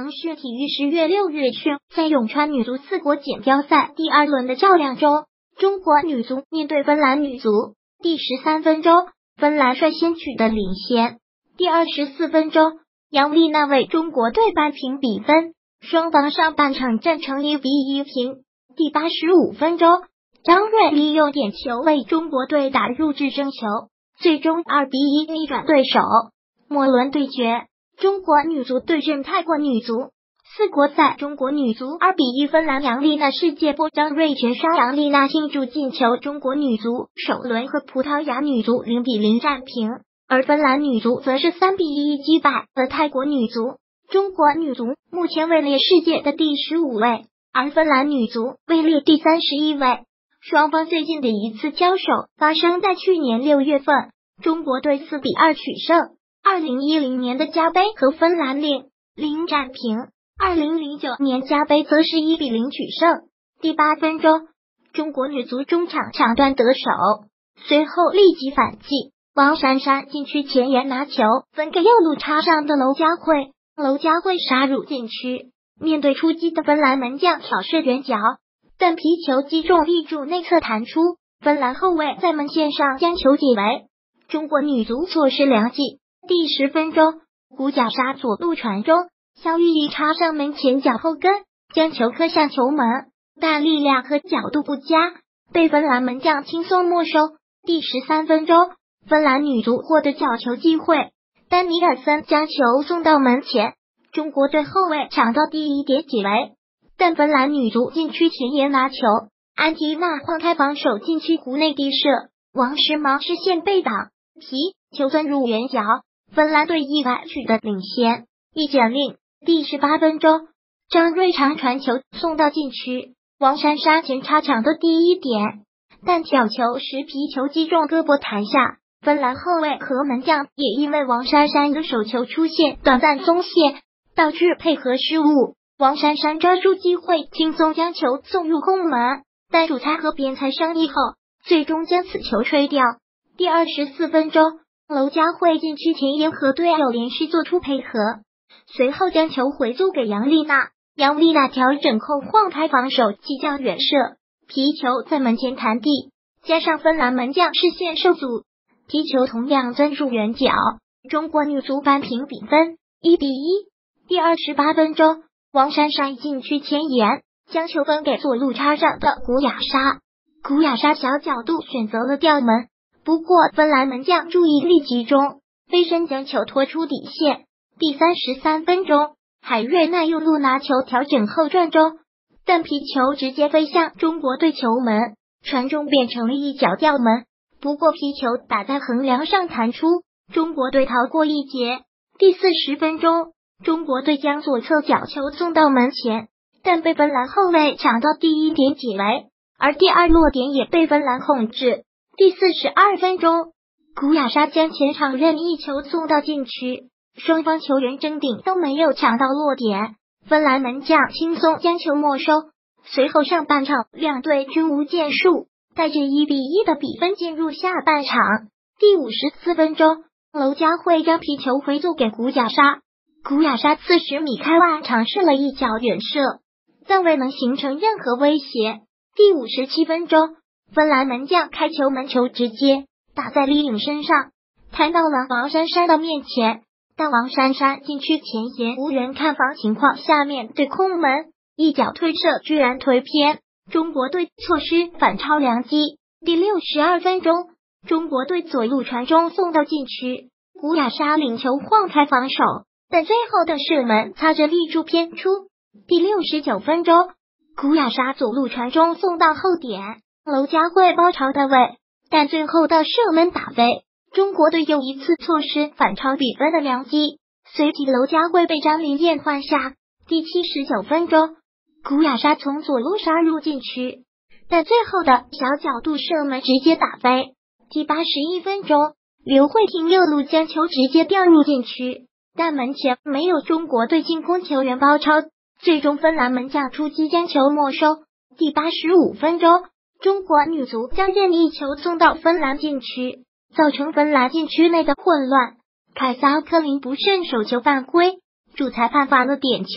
腾讯体育十月六日讯，在永川女足四国锦标赛第二轮的较量中，中国女足面对芬兰女足，第十三分钟，芬兰率先取得领先。第二十四分钟，杨丽娜为中国队扳平比分，双方上半场战成一比一平。第八十五分钟，张睿利用点球为中国队打入制胜球，最终二比一逆转对手。末轮对决。中国女足对阵泰国女足，四国赛，中国女足二比一芬兰杨丽娜世界波，张睿绝杀杨丽娜庆祝进球。中国女足首轮和葡萄牙女足零比零战平，而芬兰女足则是三比一击败了泰国女足。中国女足目前位列世界的第十五位，而芬兰女足位列第三十一位。双方最近的一次交手发生在去年六月份，中国队四比二取胜。二零一零年的加杯和芬兰零零战平，二零零九年加杯则是一比零取胜。第八分钟，中国女足中场抢断得手，随后立即反击，王珊珊禁区前沿拿球。分给右路插上的娄佳慧，娄佳慧杀入禁区，面对出击的芬兰门将挑射远角，但皮球击中立柱内侧弹出，芬兰后卫在门线上将球解围，中国女足错失良机。第十分钟，古贾沙左路传中，肖玉一插上门前脚后跟，将球磕向球门，但力量和角度不佳，被芬兰门将轻松没收。第十三分钟，芬兰女足获得角球机会，丹尼尔森将球送到门前，中国队后卫抢到第一点解围，但芬兰女足禁区前沿拿球，安吉娜晃开防守禁区弧内低射，王时髦视线被挡，皮球钻入圆角。芬兰队意外取得领先，一奖令。第十八分钟，张瑞长传球送到禁区，王珊珊前插抢的第一点，但角球时皮球击中胳膊弹下。芬兰后卫和门将也因为王珊珊的手球出现短暂松懈，导致配合失误。王珊珊抓住机会，轻松将球送入空门，但主裁和边裁商议后，最终将此球吹掉。第二十四分钟。娄佳慧禁区前沿和队友连续做出配合，随后将球回租给杨丽娜。杨丽娜调整后晃开防守，即将远射，皮球在门前弹地，加上芬兰门将视线受阻，皮球同样钻入远角。中国女足扳平比分，一比一。第二十八分钟，王珊珊禁区前沿将球分给左路插上的古雅莎，古雅莎小角度选择了吊门。不过，芬兰门将注意力集中，飞身将球拖出底线。第三十三分钟，海瑞奈右路拿球调整后转中，但皮球直接飞向中国队球门，传中变成了一脚吊门。不过皮球打在横梁上弹出，中国队逃过一劫。第四十分钟，中国队将左侧角球送到门前，但被芬兰后卫抢到第一点解围，而第二落点也被芬兰控制。第四十二分钟，古雅莎将前场任意球送到禁区，双方球员争顶都没有抢到落点，芬兰门将轻松将球没收。随后上半场两队均无建树，带着一比一的比分进入下半场。第五十四分钟，娄佳慧将皮球回送给古雅莎，古雅莎四十米开外尝试了一脚远射，但未能形成任何威胁。第五十七分钟。芬兰门将开球，门球直接打在李颖身上，弹到了王珊珊的面前。但王珊珊禁区前沿无人看防情况下面对空门一脚推射，居然推偏，中国队错失反超良机。第六十二分钟，中国队左路传中送到禁区，古雅莎领球晃开防守，但最后的射门擦着立柱偏出。第六十九分钟，古雅莎左路传中送到后点。娄佳慧包抄到位，但最后的射门打飞，中国队又一次错失反超比分的良机。随即，娄佳慧被张琳艳换下。第七十九分钟，古雅莎从左路杀入禁区，但最后的小角度射门直接打飞。第八十一分钟，刘慧婷右路将球直接掉入禁区，但门前没有中国队进攻球员包抄，最终芬兰门将出击将球没收。第八十五分钟。中国女足将任意球送到芬兰禁区，造成芬兰禁区内的混乱。凯撒克林不慎手球犯规，主裁判罚了点球，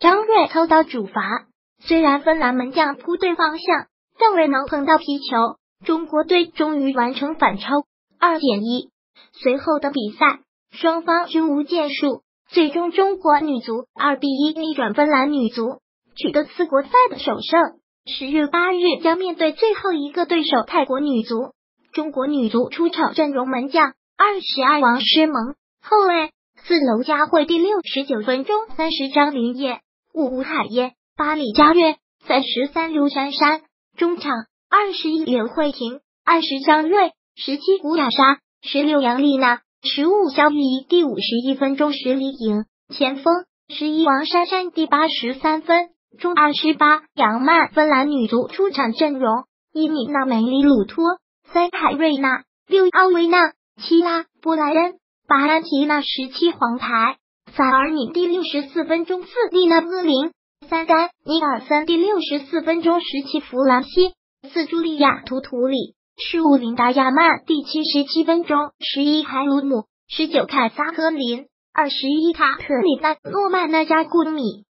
张睿偷到主罚。虽然芬兰门将扑对方向，但未能碰到皮球。中国队终于完成反超，二点一。随后的比赛，双方均无建树，最终中国女足二比一逆转芬兰女足，取得四国赛的首胜。十月八日将面对最后一个对手泰国女足。中国女足出场阵容门将二十二王诗萌，后卫四楼佳慧，第六十九分钟三十张林烨，五吴海燕，八李佳悦，三十三刘珊珊，中场。二十一刘慧婷，二十张睿，十七吴雅莎，十六杨丽娜，十五肖玉怡。第五十一分钟，十李颖前锋，十一王珊珊。第八十三分中，二十八杨曼。芬兰女足出场阵容：一米娜梅里鲁托，三海瑞娜，六奥维娜，七拉布莱恩，八安提娜。十七黄牌萨尔米。第六十四分钟，四丽娜厄林，三丹尼尔森。第六十四分钟，十七弗兰西。四茱莉亚·图图里，十五林达·亚曼，第七十七分钟，十一海鲁姆，十九凯撒科林，二十一卡特里娜·诺曼那加古米。